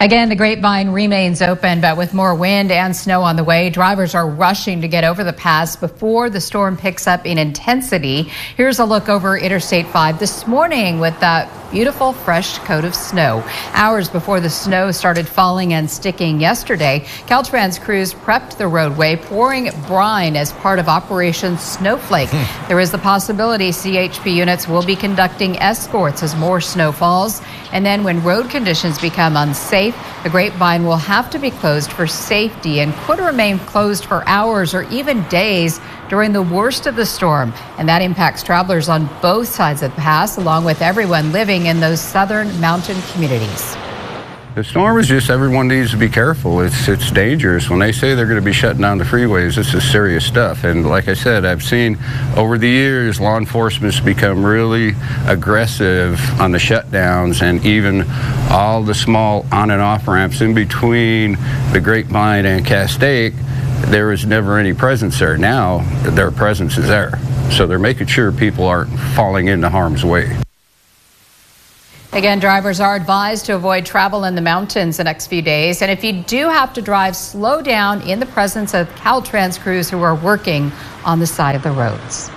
Again, the grapevine remains open, but with more wind and snow on the way, drivers are rushing to get over the pass before the storm picks up in intensity. Here's a look over Interstate 5 this morning with that beautiful fresh coat of snow. Hours before the snow started falling and sticking yesterday, Caltrans crews prepped the roadway, pouring brine as part of Operation Snowflake. Hmm. There is the possibility CHP units will be conducting escorts as more snow falls. And then when road conditions become unsafe, the grapevine will have to be closed for safety and could remain closed for hours or even days during the worst of the storm. And that impacts travelers on both sides of the pass, along with everyone living in those southern mountain communities. The storm is just everyone needs to be careful. It's it's dangerous. When they say they're going to be shutting down the freeways, this is serious stuff. And like I said, I've seen over the years law enforcement's become really aggressive on the shutdowns and even all the small on and off ramps in between the Grapevine and Castaic. There was never any presence there. Now their presence is there. So they're making sure people aren't falling into harm's way. Again, drivers are advised to avoid travel in the mountains the next few days. And if you do have to drive, slow down in the presence of Caltrans crews who are working on the side of the roads.